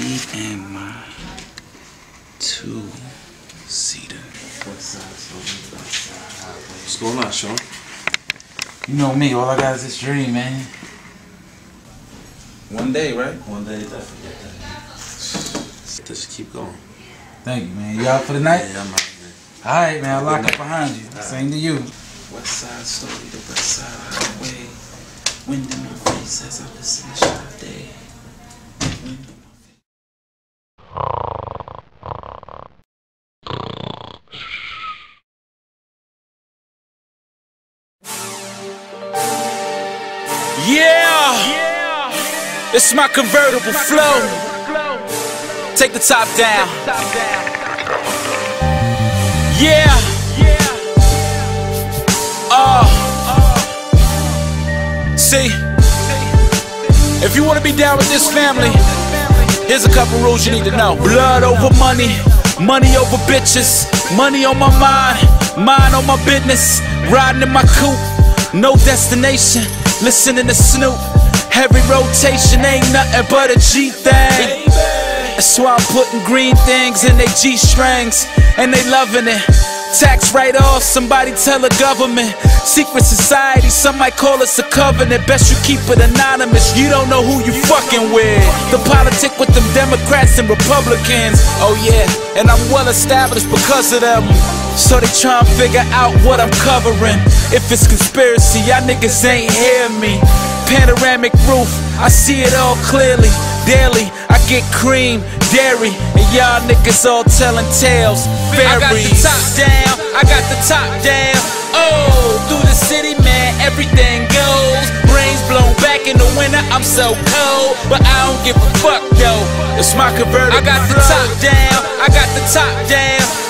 and my two seater. What's going on, Sean? You know me, all I got is this dream, man. One day, right? One day, definitely. Just keep going. Thank you, man. You out for the night? Yeah, I'm out, man. Alright, man, I'll lock up behind you. Same to you. West Side Story, the West Side Highway. Wind in my face as I listen to Sade. Yeah! It's my convertible flow. Take the top down. Yeah! Uh. See, if you wanna be down with this family, here's a couple rules you need to know. Blood over money, money over bitches, money on my mind, mind on my business, riding in my coupe, no destination, listening to Snoop. Every rotation ain't nothing but a G thing. That's why I'm putting green things in they G strings, and they loving it. Tax write off, somebody tell the government. Secret society, some might call us a covenant. Best you keep it anonymous, you don't know who you fucking with. The politic with them Democrats and Republicans. Oh yeah, and I'm well established because of them. So they try and figure out what I'm covering. If it's conspiracy, y'all niggas ain't hear me. Panoramic roof, I see it all clearly. Daily, I get cream, dairy, and y'all niggas all telling tales. Fairies. I got the top down, I got the top down. Oh, through the city, man, everything goes. Brains blown back in the winter, I'm so cold, but I don't give a fuck though. It's my convertible. I got the top down, I got the top down.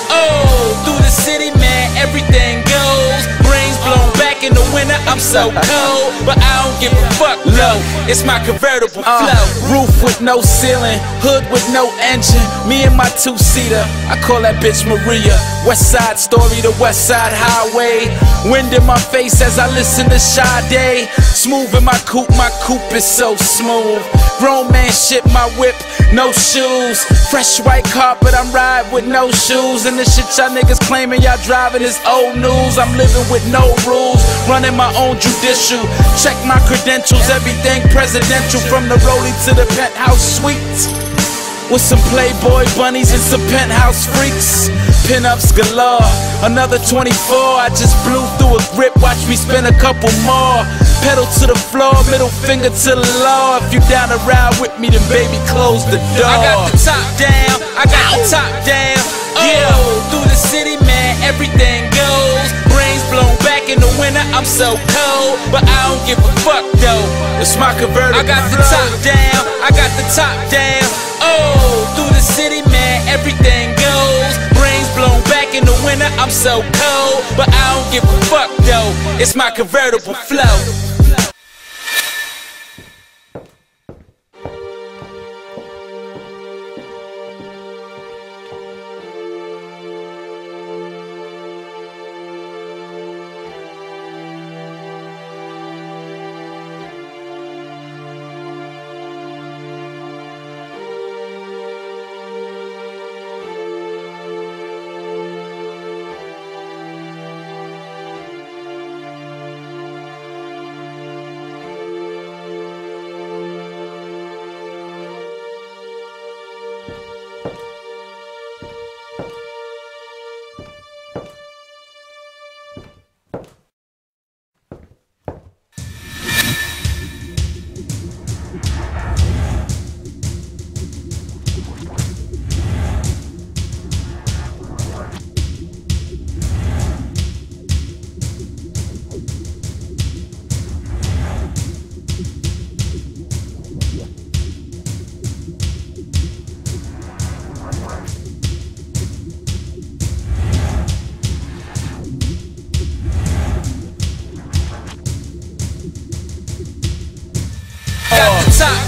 Through the city, man, everything goes. Brains blown in the winter, I'm so cold, but I don't give a fuck low. It's my convertible uh. flow. Roof with no ceiling, hood with no engine. Me and my two seater, I call that bitch Maria. West Side Story, the West Side Highway. Wind in my face as I listen to Sade. Smooth in my coupe, my coupe is so smooth. Grown man shit, my whip, no shoes. Fresh white carpet, I'm riding with no shoes. And the shit y'all niggas claiming y'all driving is old news. I'm living with no rules, running my own judicial. Check my credentials, everything presidential from the rollie to the penthouse suites. With some Playboy bunnies and some penthouse freaks. Pinups galore. Another 24, I just blew through a grip. Watch me spin a couple more. Pedal to the floor, middle finger to the law. If you down to ride with me, then baby, close the door. I got the top down, I got the top down. Yeah, through the city, everything goes. Brains blown back in the winter, I'm so cold, but I don't give a fuck though. It's my convertible. I got the top down, I got the top down. Oh, through the city, man, everything goes. Brains blown back in the winter, I'm so cold, but I don't give a fuck though. It's my convertible flow.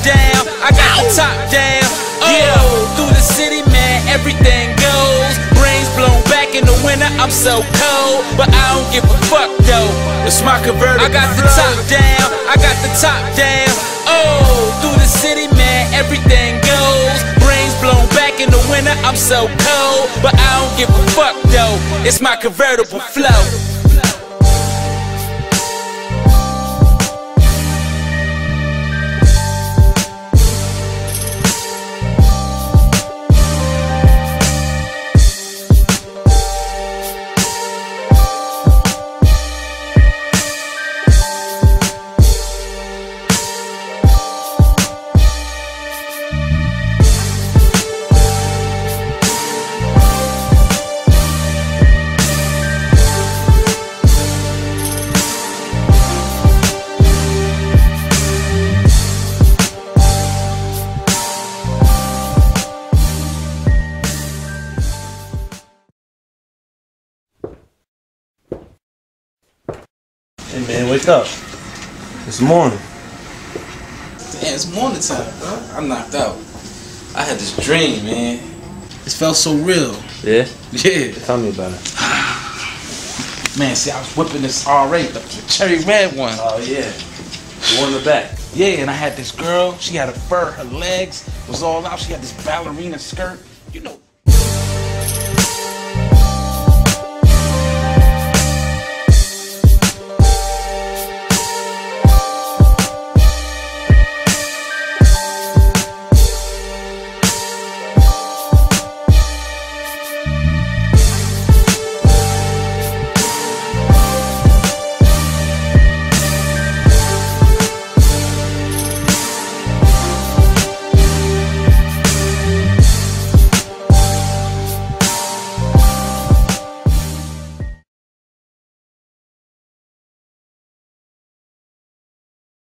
Down, I got the top down. Yeah, oh. through the city, man, everything goes. Brains blown back in the winter, I'm so cold, but I don't give a fuck though. It's my convertible. I got the top down, I got the top down. Oh, through the city, man, everything goes. Brains blown back in the winter, I'm so cold. But I don't give a fuck though, it's my convertible flow. Hey man, wake up. It's morning. Damn, it's morning time, bro. I'm knocked out. I had this dream, man. It felt so real. Yeah? Yeah. Tell me about it. Man, see, I was whipping this R8, the, the cherry red one. Oh yeah. The one in the back. Yeah, and I had this girl. She had a fur. Her legs was all out. She had this ballerina skirt. You know,